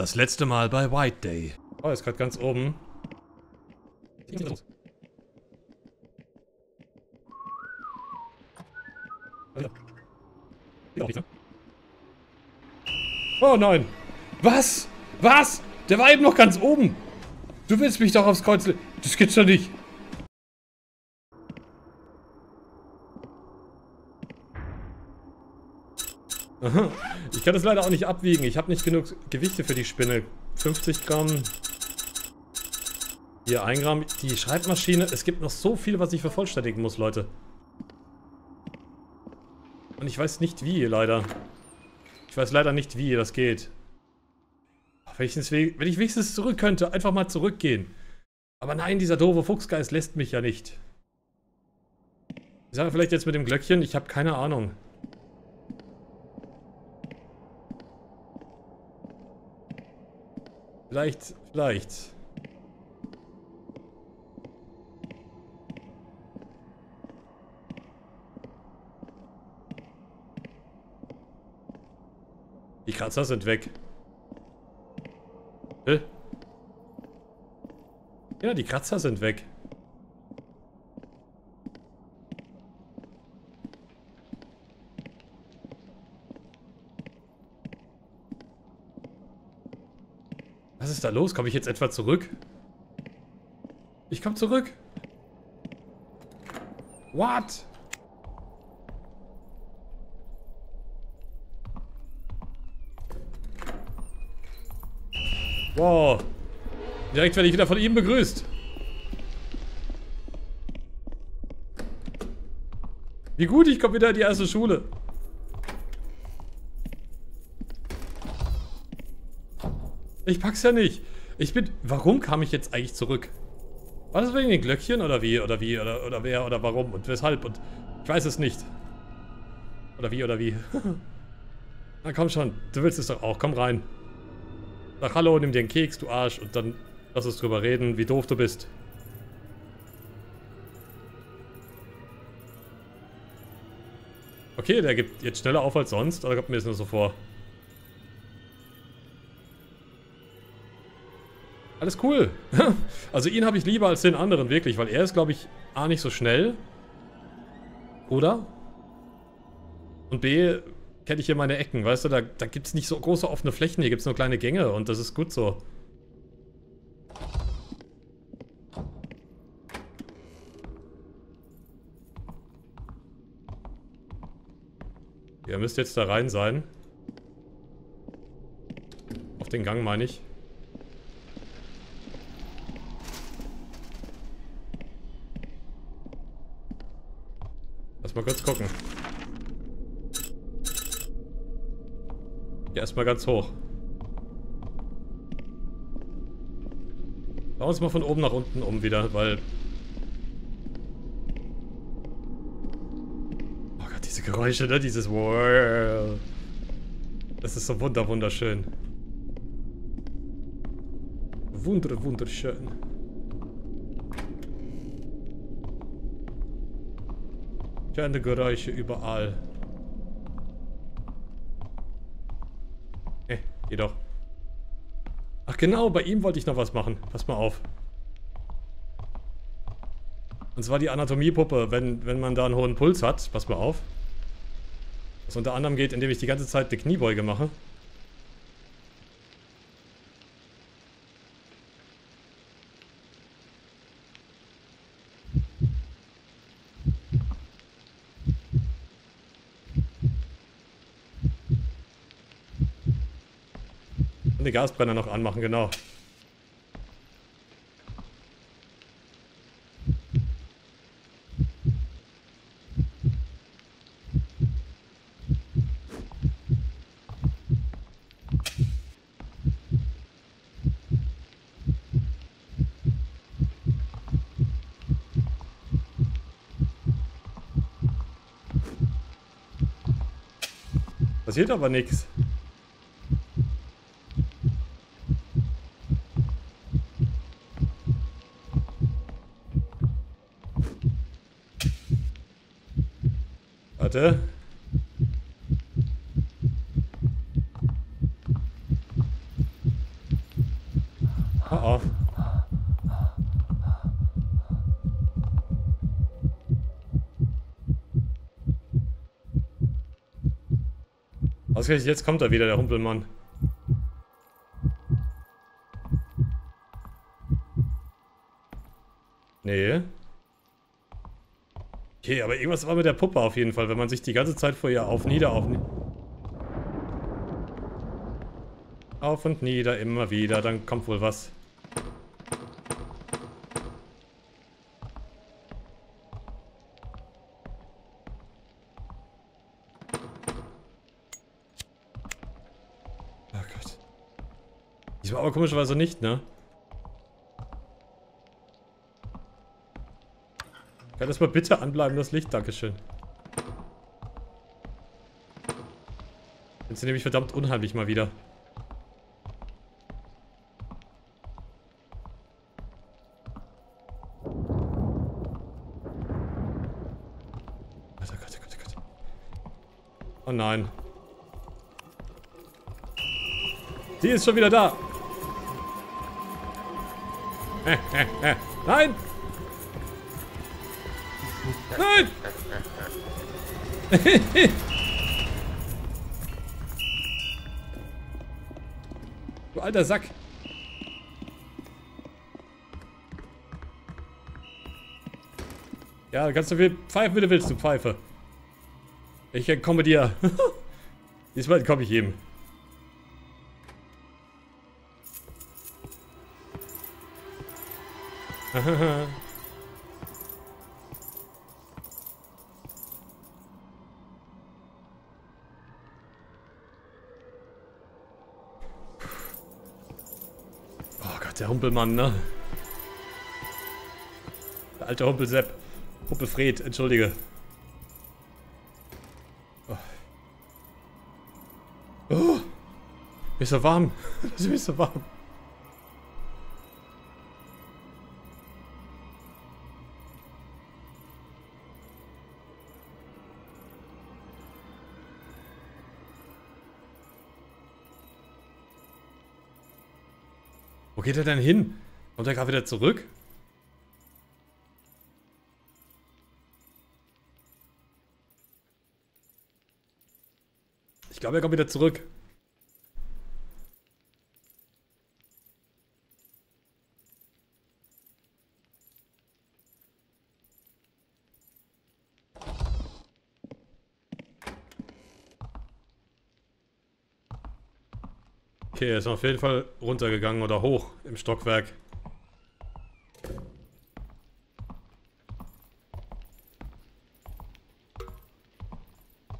Das letzte Mal bei White Day. Oh, ist gerade ganz oben. Oh nein! Was? Was? Der war eben noch ganz oben! Du willst mich doch aufs Kreuz... Das gibt's doch nicht! Ich kann das leider auch nicht abwiegen. Ich habe nicht genug Gewichte für die Spinne. 50 Gramm. Hier 1 Gramm. Die Schreibmaschine. Es gibt noch so viel, was ich vervollständigen muss, Leute. Und ich weiß nicht wie, leider. Ich weiß leider nicht, wie das geht. Wenn ich, wenigstens zurück könnte, einfach mal zurückgehen. Aber nein, dieser doofe Fuchsgeist lässt mich ja nicht. Ich sage vielleicht jetzt mit dem Glöckchen, ich habe keine Ahnung. Vielleicht, vielleicht. Die Kratzer sind weg. Äh? Ja, die Kratzer sind weg. Was ist da los? Komme ich jetzt etwa zurück? Ich komme zurück. What? Wow. Direkt werde ich wieder von ihm begrüßt. Wie gut, ich komme wieder in die erste Schule. Ich pack's ja nicht. Ich bin... Warum kam ich jetzt eigentlich zurück? War das wegen den Glöckchen oder wie? Oder wie? Oder, oder wer? Oder warum? Und weshalb? Und ich weiß es nicht. Oder wie? Oder wie? Na komm schon. Du willst es doch auch. Komm rein. Sag Hallo, nimm dir einen Keks, du Arsch. Und dann lass uns drüber reden, wie doof du bist. Okay, der gibt jetzt schneller auf als sonst, oder kommt mir das nur so vor? Alles cool. also ihn habe ich lieber als den anderen, wirklich, weil er ist, glaube ich, A, nicht so schnell. Oder? Und B, kenne ich hier meine Ecken, weißt du, da, da gibt es nicht so große offene Flächen, hier gibt es nur kleine Gänge und das ist gut so. Ihr müsst jetzt da rein sein. Auf den Gang meine ich. Lass mal kurz gucken. Ja, erstmal ganz hoch. Bauen uns mal von oben nach unten um wieder, weil... Oh Gott, diese Geräusche, ne? Dieses... Das ist so wunder wunderschön. Wunder, wunderschön. Schöne Geräusche überall. Eh, geh doch. Ach genau, bei ihm wollte ich noch was machen. Pass mal auf. Und zwar die Anatomiepuppe, wenn, wenn man da einen hohen Puls hat. Pass mal auf. Was unter anderem geht, indem ich die ganze Zeit eine Kniebeuge mache. Den Gasbrenner noch anmachen, genau. Passiert aber nichts. Warte. Oh oh. Ausgerechnet jetzt kommt er wieder, der Humpelmann. Nee. Okay, aber irgendwas war mit der Puppe auf jeden Fall, wenn man sich die ganze Zeit vor ihr auf, nieder, auf, auf und nieder, immer wieder, dann kommt wohl was. Oh Gott. Diesmal aber komischerweise nicht, ne? Kann das mal bitte anbleiben, das Licht? Dankeschön. Jetzt nämlich verdammt unheimlich mal wieder. Gott, Gott, Gott, Gott. Oh nein. Die ist schon wieder da. Nein! Nein! du alter Sack. Ja, du kannst du viel pfeifen, wie du willst, du Pfeife. Ich komme dir. Diesmal komme ich ihm. Der Humpelmann, ne? Der alte Humpelsepp. Humpelfred, entschuldige. Oh. oh. Mir ist so warm. mir ist so warm. Geht er denn hin? Kommt er gerade wieder zurück? Ich glaube, er kommt wieder zurück. Okay, er ist auf jeden Fall runtergegangen oder hoch im Stockwerk.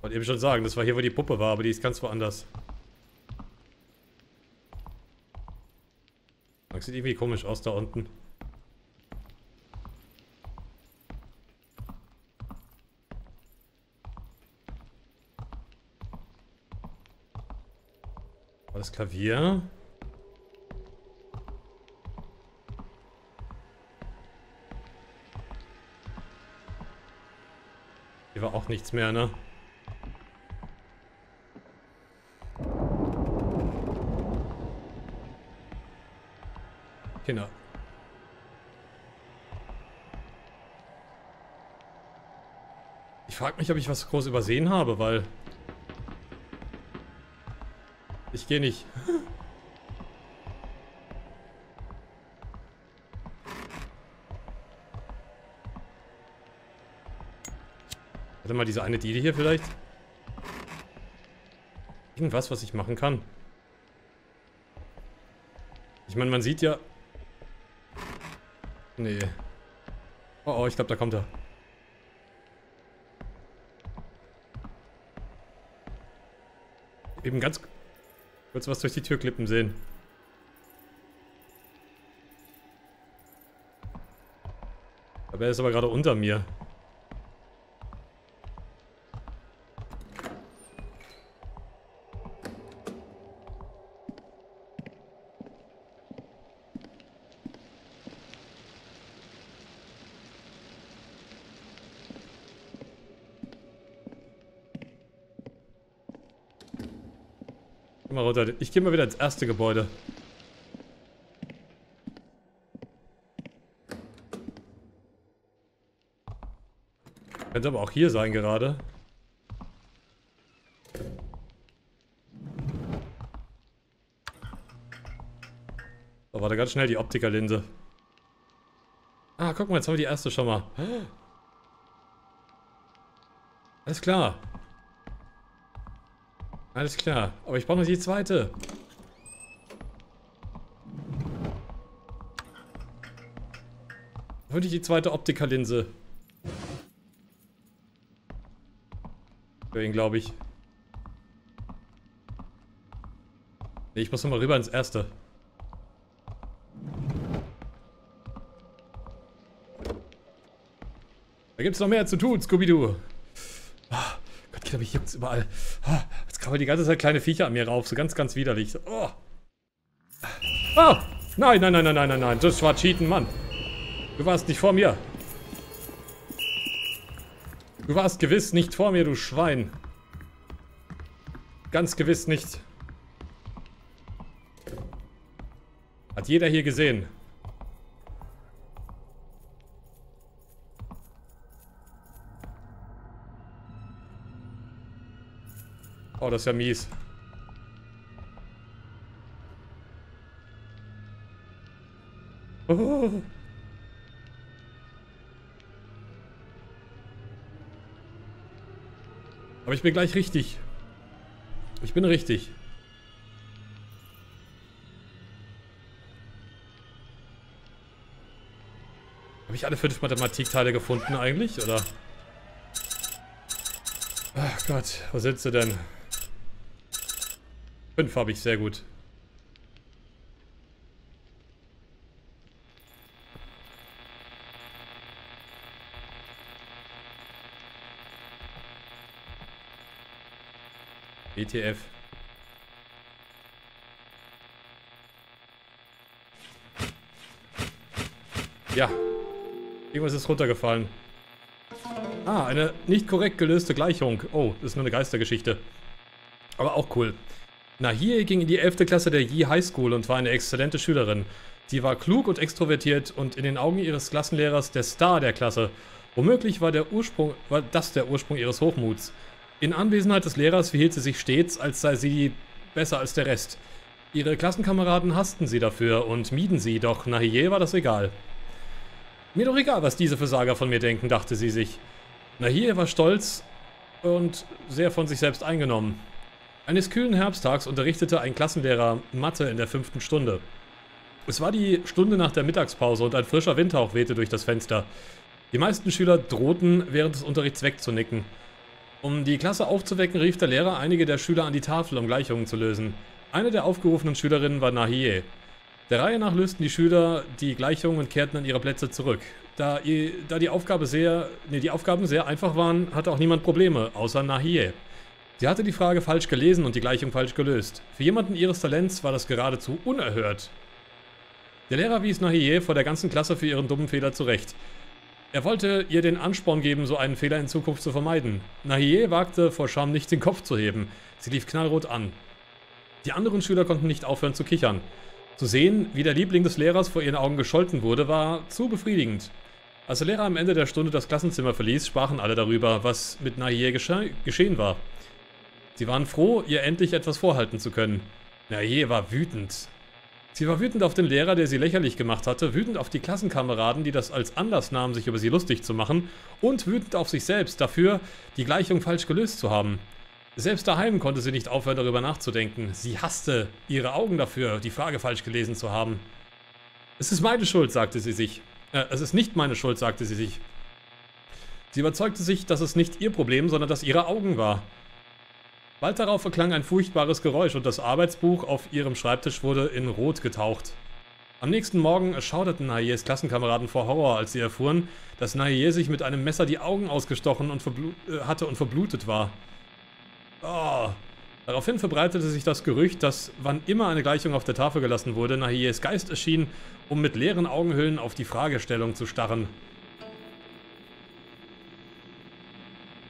Wollte eben schon sagen, das war hier, wo die Puppe war, aber die ist ganz woanders. Das sieht irgendwie komisch aus da unten. Das Klavier. Hier war auch nichts mehr, ne? Kinder. Ich frage mich, ob ich was groß übersehen habe, weil gehe nicht. Warte mal, diese eine Diele hier vielleicht? Irgendwas, was ich machen kann. Ich meine, man sieht ja... Nee. Oh, oh, ich glaube, da kommt er. Eben ganz Kurz was durch die Türklippen sehen. Aber er ist aber gerade unter mir. Leute. Ich gehe mal wieder ins erste Gebäude. Könnte aber auch hier sein gerade. Da So, warte, ganz schnell die Optikerlinse. Ah, guck mal, jetzt haben wir die erste schon mal. Alles klar. Alles klar. Aber ich brauche noch die zweite. Würde ich die zweite Optikerlinse. Für ihn, glaube ich. Nee, ich muss nochmal rüber ins erste. Da gibt's noch mehr zu tun, Scooby-Doo. Oh, Gott, Kinder, mich juckt's überall. Oh, krabbeln die ganze Zeit kleine Viecher an mir rauf. So ganz, ganz widerlich. Oh. oh. Nein, nein, nein, nein, nein, nein, nein. Das war Cheaten, Mann. Du warst nicht vor mir. Du warst gewiss nicht vor mir, du Schwein. Ganz gewiss nicht. Hat jeder hier gesehen. Oh, das ist ja mies. Oh. Aber ich bin gleich richtig. Ich bin richtig. Habe ich alle fünf Mathematikteile gefunden eigentlich, oder? Ach Gott, wo sind sie denn? Fünf habe ich, sehr gut. ETF. Ja. Irgendwas ist runtergefallen. Ah, eine nicht korrekt gelöste Gleichung. Oh, das ist nur eine Geistergeschichte. Aber auch cool. Nahie ging in die 11. Klasse der Yi High School und war eine exzellente Schülerin. Sie war klug und extrovertiert und in den Augen ihres Klassenlehrers der Star der Klasse. Womöglich war, der Ursprung, war das der Ursprung ihres Hochmuts. In Anwesenheit des Lehrers verhielt sie sich stets, als sei sie besser als der Rest. Ihre Klassenkameraden hassten sie dafür und mieden sie, doch Nahie war das egal. Mir doch egal, was diese Versager von mir denken, dachte sie sich. Nahie war stolz und sehr von sich selbst eingenommen. Eines kühlen Herbsttags unterrichtete ein Klassenlehrer Mathe in der fünften Stunde. Es war die Stunde nach der Mittagspause und ein frischer Windhauch wehte durch das Fenster. Die meisten Schüler drohten, während des Unterrichts wegzunicken. Um die Klasse aufzuwecken, rief der Lehrer einige der Schüler an die Tafel, um Gleichungen zu lösen. Eine der aufgerufenen Schülerinnen war Nahie. Der Reihe nach lösten die Schüler die Gleichungen und kehrten an ihre Plätze zurück. Da, da die, Aufgabe sehr, nee, die Aufgaben sehr einfach waren, hatte auch niemand Probleme, außer Nahie. Sie hatte die Frage falsch gelesen und die Gleichung falsch gelöst. Für jemanden ihres Talents war das geradezu unerhört. Der Lehrer wies Nahie vor der ganzen Klasse für ihren dummen Fehler zurecht. Er wollte ihr den Ansporn geben, so einen Fehler in Zukunft zu vermeiden. Nahie wagte vor Scham nicht den Kopf zu heben. Sie lief knallrot an. Die anderen Schüler konnten nicht aufhören zu kichern. Zu sehen, wie der Liebling des Lehrers vor ihren Augen gescholten wurde, war zu befriedigend. Als der Lehrer am Ende der Stunde das Klassenzimmer verließ, sprachen alle darüber, was mit Nahie gesche geschehen war. Sie waren froh, ihr endlich etwas vorhalten zu können. Naye war wütend. Sie war wütend auf den Lehrer, der sie lächerlich gemacht hatte, wütend auf die Klassenkameraden, die das als Anlass nahmen, sich über sie lustig zu machen, und wütend auf sich selbst dafür, die Gleichung falsch gelöst zu haben. Selbst daheim konnte sie nicht aufhören, darüber nachzudenken. Sie hasste ihre Augen dafür, die Frage falsch gelesen zu haben. Es ist meine Schuld, sagte sie sich. Äh, es ist nicht meine Schuld, sagte sie sich. Sie überzeugte sich, dass es nicht ihr Problem, sondern dass ihre Augen war. Bald darauf verklang ein furchtbares Geräusch und das Arbeitsbuch auf ihrem Schreibtisch wurde in Rot getaucht. Am nächsten Morgen erschauderten Nahiers Klassenkameraden vor Horror, als sie erfuhren, dass Nahier sich mit einem Messer die Augen ausgestochen und äh, hatte und verblutet war. Oh. Daraufhin verbreitete sich das Gerücht, dass wann immer eine Gleichung auf der Tafel gelassen wurde, Nahiers Geist erschien, um mit leeren Augenhöhlen auf die Fragestellung zu starren.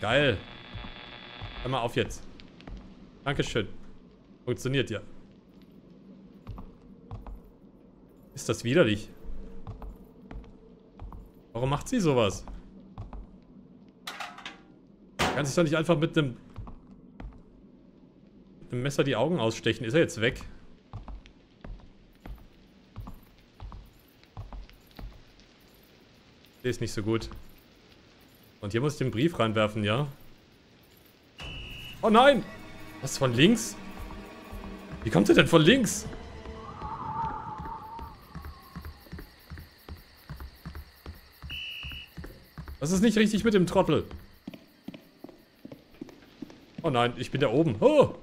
Geil. Hör mal auf jetzt. Dankeschön. Funktioniert ja. Ist das widerlich? Warum macht sie sowas? Kann sich doch nicht einfach mit einem... Mit einem Messer die Augen ausstechen. Ist er jetzt weg? Der ist nicht so gut. Und hier muss ich den Brief reinwerfen, ja? Oh nein! Was, von links? Wie kommt er denn von links? Das ist nicht richtig mit dem Trottel. Oh nein, ich bin da oben. Oh!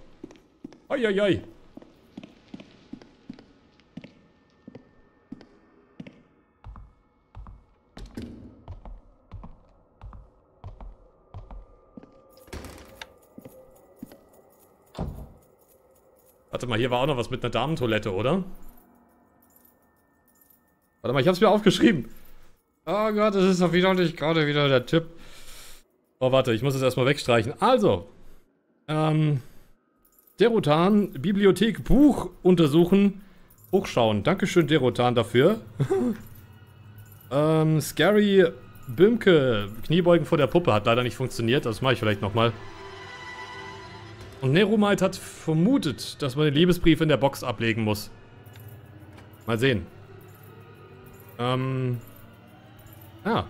Eieiei. Warte mal, hier war auch noch was mit einer Damentoilette, oder? Warte mal, ich hab's mir aufgeschrieben. Oh Gott, das ist doch wieder nicht gerade wieder der Tipp. Oh, warte, ich muss es erstmal wegstreichen. Also, ähm, Derotan, Bibliothek, Buch untersuchen, hochschauen. Dankeschön, Derotan, dafür. ähm, Scary Bimke, Kniebeugen vor der Puppe, hat leider nicht funktioniert. Das mache ich vielleicht nochmal. Und Nerumite hat vermutet, dass man den Liebesbrief in der Box ablegen muss. Mal sehen. Ähm. Ah.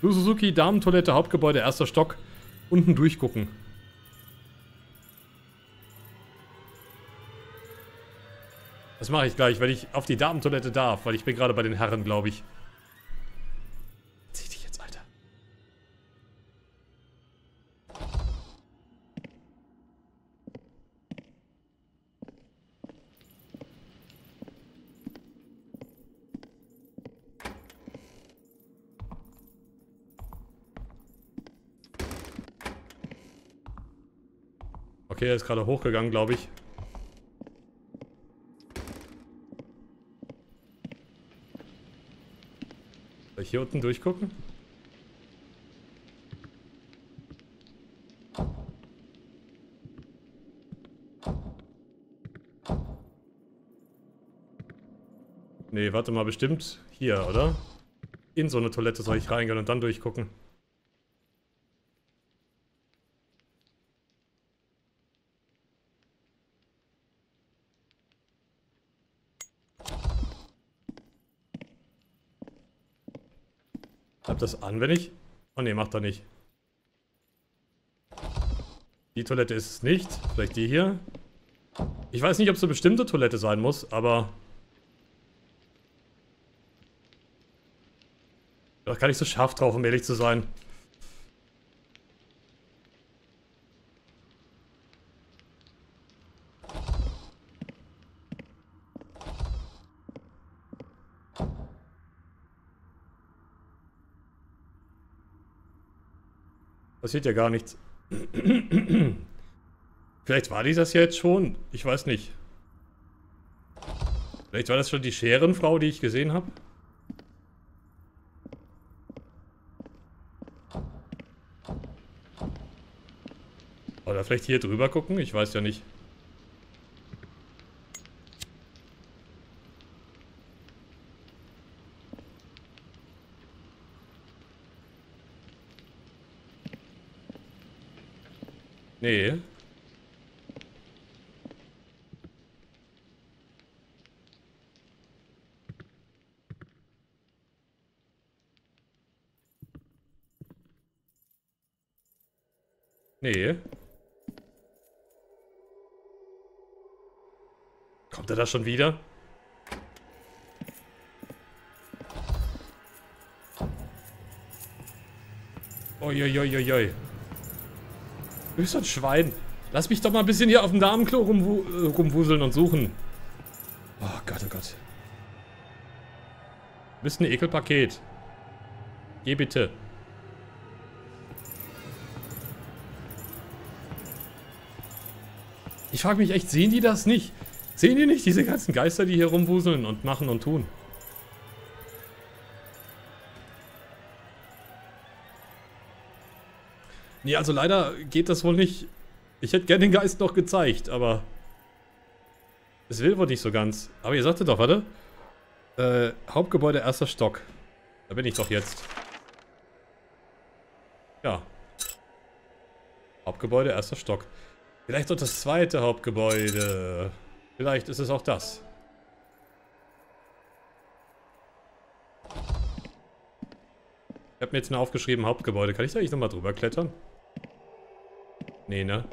Blue Suzuki, Damentoilette, Hauptgebäude, erster Stock. Unten durchgucken. Das mache ich gleich, weil ich auf die Damentoilette darf, weil ich bin gerade bei den Herren, glaube ich. Zieh dich jetzt, Alter. Okay, er ist gerade hochgegangen, glaube ich. Soll ich hier unten durchgucken? Nee, warte mal, bestimmt hier, oder? In so eine Toilette soll ich reingehen und dann durchgucken. Bleibt das an, wenn ich... Oh ne, macht er nicht. Die Toilette ist es nicht. Vielleicht die hier. Ich weiß nicht, ob es eine bestimmte Toilette sein muss, aber... Da kann ich so scharf drauf, um ehrlich zu sein. Passiert ja gar nichts. Vielleicht war die das ja jetzt schon. Ich weiß nicht. Vielleicht war das schon die Scherenfrau, die ich gesehen habe. Oder vielleicht hier drüber gucken? Ich weiß ja nicht. Nee. Nee. Kommt er da schon wieder? Uiuiuiui. Du bist so ein Schwein. Lass mich doch mal ein bisschen hier auf dem Damenklo rumwu äh, rumwuseln und suchen. Oh Gott, oh Gott. Du bist ein Ekelpaket. Geh bitte. Ich frage mich echt, sehen die das nicht? Sehen die nicht diese ganzen Geister, die hier rumwuseln und machen und tun? Nee, also leider geht das wohl nicht. Ich hätte gerne den Geist noch gezeigt, aber... Es will wohl nicht so ganz. Aber ihr sagtet doch, warte. Äh, Hauptgebäude, erster Stock. Da bin ich doch jetzt. Ja. Hauptgebäude, erster Stock. Vielleicht auch das zweite Hauptgebäude. Vielleicht ist es auch das. Ich habe mir jetzt nur aufgeschrieben, Hauptgebäude. Kann ich da eigentlich nochmal drüber klettern? Nee, ne?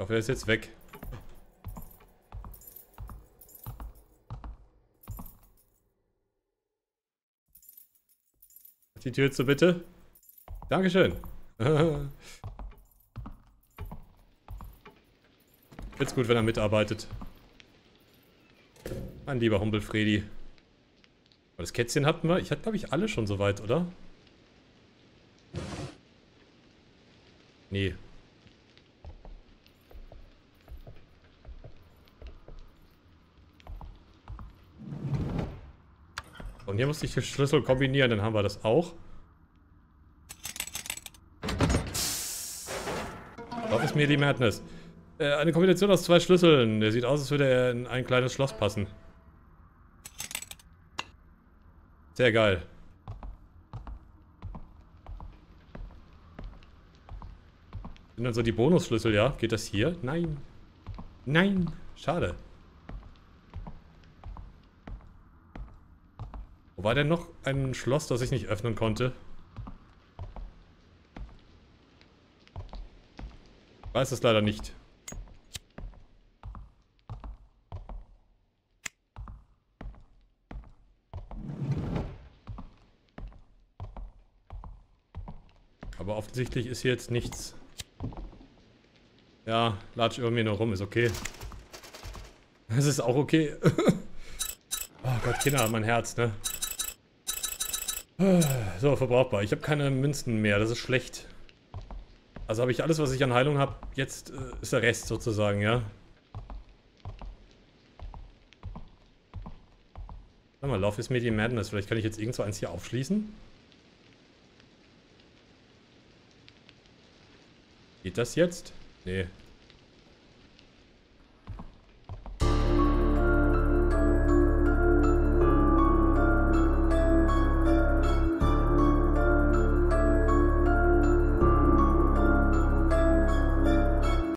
Ich er ist jetzt weg. Die Tür zu bitte. Dankeschön. Jetzt gut, wenn er mitarbeitet. Mein lieber Humbelfredi. Das Kätzchen hatten wir. Ich hatte, glaube ich, alle schon soweit, oder? Nee. Und hier muss ich den Schlüssel kombinieren, dann haben wir das auch. Die Madness? Äh, eine Kombination aus zwei Schlüsseln. Der sieht aus, als würde er in ein kleines Schloss passen. Sehr geil. Sind dann so die Bonusschlüssel, ja? Geht das hier? Nein. Nein. Schade. Wo war denn noch ein Schloss, das ich nicht öffnen konnte? Weiß es leider nicht. Aber offensichtlich ist hier jetzt nichts. Ja, latsch irgendwie nur rum, ist okay. Das ist auch okay. oh Gott, Kinder, mein Herz, ne? So, verbrauchbar. Ich habe keine Münzen mehr, das ist schlecht. Also habe ich alles, was ich an Heilung habe. Jetzt äh, ist der Rest sozusagen, ja. Sag mal, Love is Medium Madness. Vielleicht kann ich jetzt irgend so eins hier aufschließen. Geht das jetzt? Nee,